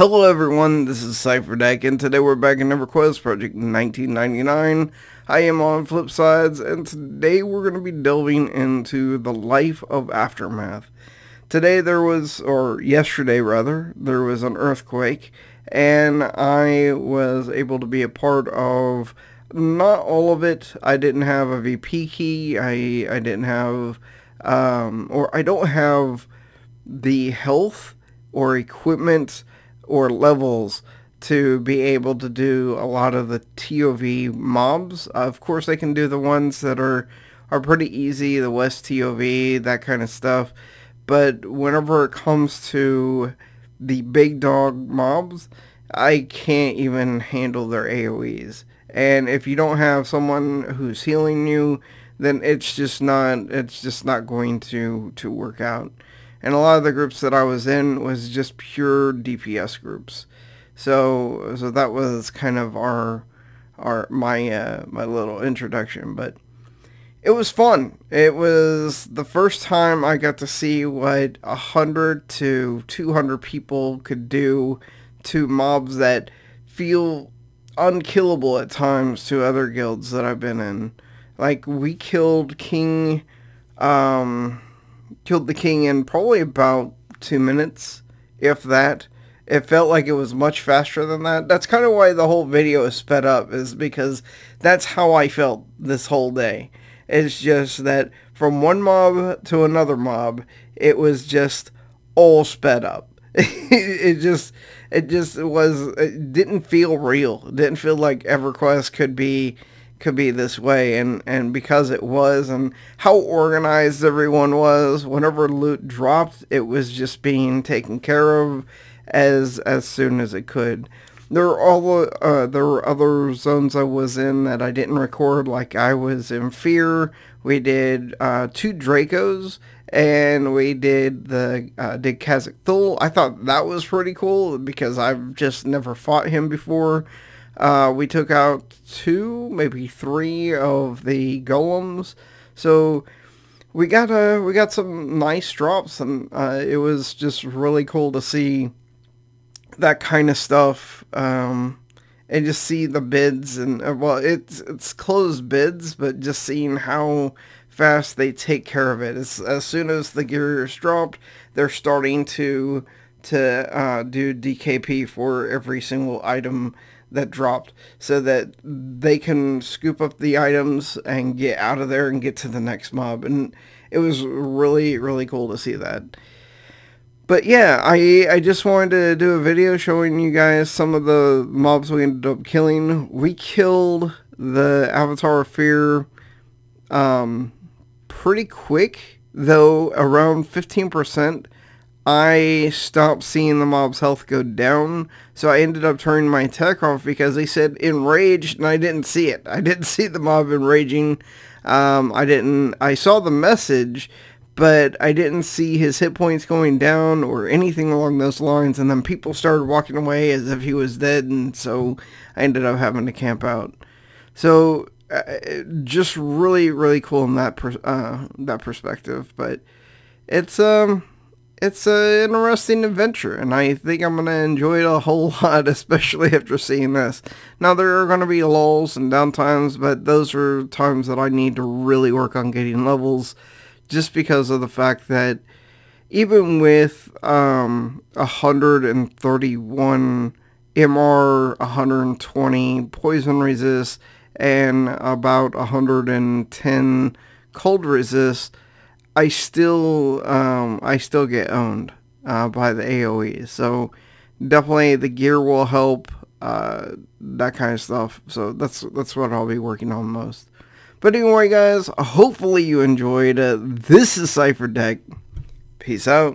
Hello everyone, this is Cipher Dec, and today we're back in EverQuest Project 1999. I am on Flipsides, and today we're going to be delving into the life of Aftermath. Today there was, or yesterday rather, there was an earthquake, and I was able to be a part of not all of it. I didn't have a VP key, I, I didn't have, um, or I don't have the health or equipment or levels to be able to do a lot of the TOV mobs. Uh, of course, they can do the ones that are are pretty easy, the West TOV, that kind of stuff. But whenever it comes to the big dog mobs, I can't even handle their AoEs. And if you don't have someone who's healing you, then it's just not it's just not going to to work out and a lot of the groups that I was in was just pure DPS groups. So so that was kind of our our my uh, my little introduction, but it was fun. It was the first time I got to see what a hundred to two hundred people could do to mobs that feel unkillable at times to other guilds that I've been in. Like we killed King um killed the king in probably about two minutes, if that. It felt like it was much faster than that. That's kind of why the whole video is sped up, is because that's how I felt this whole day. It's just that from one mob to another mob, it was just all sped up. it just, it just was, it didn't feel real. It didn't feel like EverQuest could be could be this way and and because it was and how organized everyone was whenever loot dropped it was just being taken care of as as soon as it could. There were all uh, there were other zones I was in that I didn't record like I was in fear. We did uh, two Dracos and we did the uh, did Cazic Thule I thought that was pretty cool because I've just never fought him before uh, we took out two, maybe three of the golems. So we got uh, we got some nice drops, and uh, it was just really cool to see that kind of stuff. Um, and just see the bids and uh, well, it's it's closed bids, but just seeing how fast they take care of it. As, as soon as the gear is dropped, they're starting to to uh, do DKP for every single item that dropped so that they can scoop up the items and get out of there and get to the next mob. And it was really, really cool to see that. But yeah, I, I just wanted to do a video showing you guys some of the mobs we ended up killing. We killed the Avatar of Fear um, pretty quick, though around 15%. I stopped seeing the mob's health go down, so I ended up turning my tech off because they said enraged, and I didn't see it. I didn't see the mob enraging. Um, I didn't. I saw the message, but I didn't see his hit points going down or anything along those lines. And then people started walking away as if he was dead, and so I ended up having to camp out. So uh, just really, really cool in that per, uh, that perspective. But it's um it's an interesting adventure, and I think I'm going to enjoy it a whole lot, especially after seeing this. Now, there are going to be lulls and downtimes, but those are times that I need to really work on getting levels, just because of the fact that even with um, 131 MR, 120 poison resist, and about 110 cold resist, I still um, I still get owned uh, by the AOE. So definitely the gear will help uh, that kind of stuff. So that's that's what I'll be working on most. But anyway, guys, hopefully you enjoyed. This is Cipher Dec. Peace out.